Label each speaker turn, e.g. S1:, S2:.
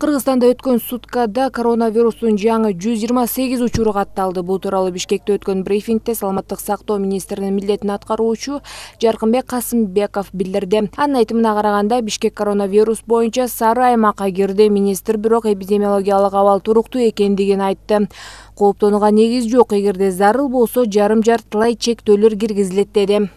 S1: кыргызстанда өткөн суткада коронавирустун жаңы жүз жыйырма сегиз учуру катталды. Бул тууралуу бишкекте өткөн брифингте саламаттык сактоо министринин милдетин аткаруучу жаркынбек касымбеков билдирди. Анын айтымына караганда бишкек коронавирус боюнча сары аймакка кирди. Министр бирок эпидемиологиялык абал туруктуу экендигин айтты. Кооптонууга негиз жок. Эгерде зарыл болсо жарым жартылай чектөөлөр киргизилет деди.